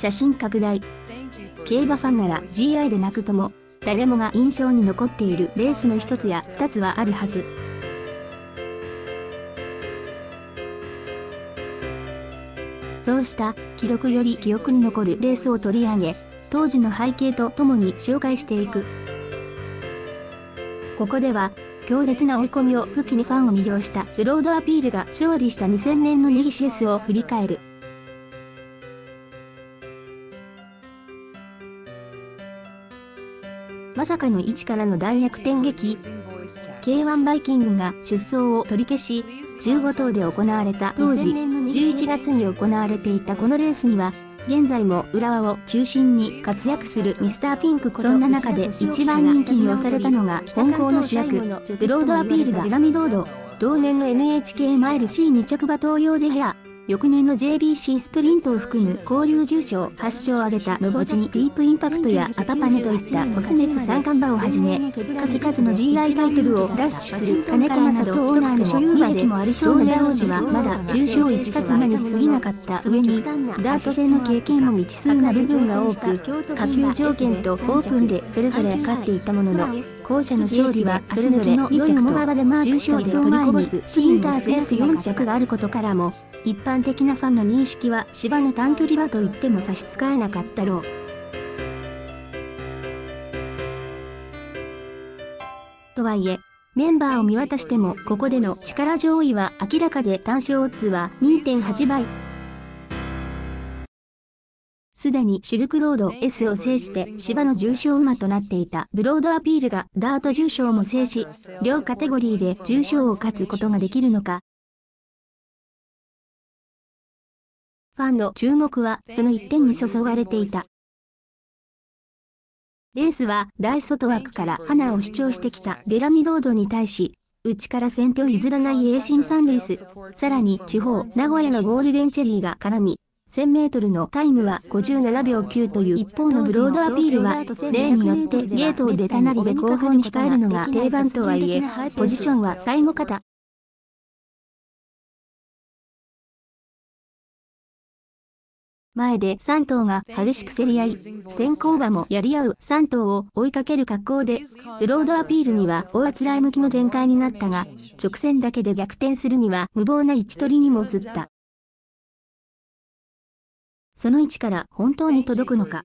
写真拡大。競馬ファンなら GI でなくとも、誰もが印象に残っているレースの一つや二つはあるはず。そうした記録より記憶に残るレースを取り上げ、当時の背景とともに紹介していく。ここでは、強烈な追い込みを武器にファンを魅了したブロードアピールが勝利した2000年のネギシエスを振り返る。まさかの位置からの大逆転劇 K1 バイキングが出走を取り消し15頭で行われた。当時11月に行われていたこのレースには現在も浦和を中心に活躍するミスターピンクそんな中で一番人気に押されたのが本校の主役ブロードアピールがデラミロード。同年の NHK マイル C2 着馬東洋でヘア翌年の JBC スプリントを含む交流重賞8勝を挙げたのぼちにディープインパクトやアパパネといったオスメス三冠馬をはじめ、数々の GI タイトルをラッシュする金子正とオーナーの所有馬でもありそうな王子はまだ重賞1勝馬に過ぎなかった上に、ダート戦の経験も未知数な部分が多く、下級条件とオープンでそれぞれ勝っていたものの、後者の勝利はそれぞれ2着と重賞で取りこぼすシンタース S4 着があることからも、一般的なファンの認識は芝の短距離馬と言っても差し支えなかったろう。とはいえ、メンバーを見渡してもここでの力上位は明らかで単勝オッズは2.8倍。すでにシルクロード S を制して芝の重賞馬となっていたブロードアピールがダート重賞も制し、両カテゴリーで重賞を勝つことができるのか、ファンの注目はその一点に注がれていた。レースは大外枠から花を主張してきたベラミロードに対し、内から先手を譲らないエーシンサンルイス、さらに地方名古屋のゴールデンチェリーが絡み、1000メートルのタイムは57秒9という一方のブロードアピールは、例によってゲートを出たなりで後方に控えるのが定番とはいえ、ポジションは最後方。前で3頭が激しく競り合い、先行馬もやり合う3頭を追いかける格好で、ブロードアピールには大あつらい向きの展開になったが、直線だけで逆転するには無謀な位置取りにも映った。その位置から本当に届くのか？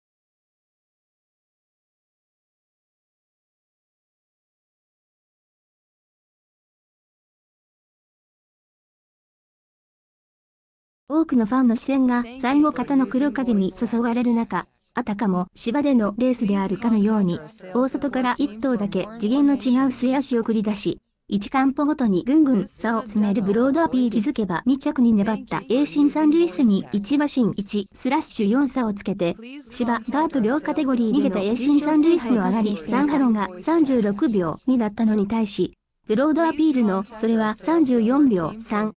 多くのファンの視線が最後方の黒影に注がれる中、あたかも芝でのレースであるかのように、大外から1頭だけ次元の違う末足を繰り出し、1カンポごとにぐんぐん差を詰めるブロードアピール気づけば2着に粘った栄新三ルイスに1馬身1スラッシュ4差をつけて、芝、ダート両カテゴリー逃げた栄新三ルイスの上がり3ハロが36秒2だったのに対し、ブロードアピールのそれは34秒3。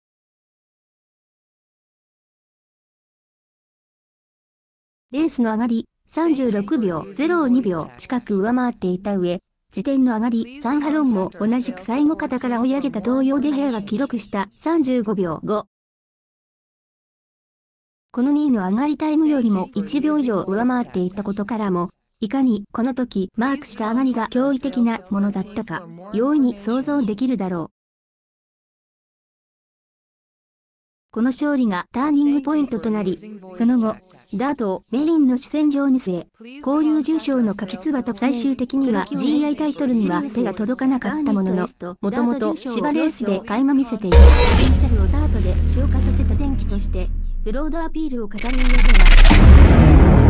レースの上がり、36秒02秒近く上回っていた上、時点の上がり3ハロンも同じく最後方から追い上げた東洋デヘアが記録した35秒5。この2位の上がりタイムよりも1秒以上上回っていたことからも、いかにこの時マークした上がりが驚異的なものだったか、容易に想像できるだろう。この勝利がターニングポイントとなり、その後、ダートをメインの主戦場に据え、交流重賞の柿つばと最終的には GI タイトルには手が届かなかったものの、もともと芝レースで垣間見せていた。ポテンシャルをダートで消化させた電気として、ブロードアピールを語る上では、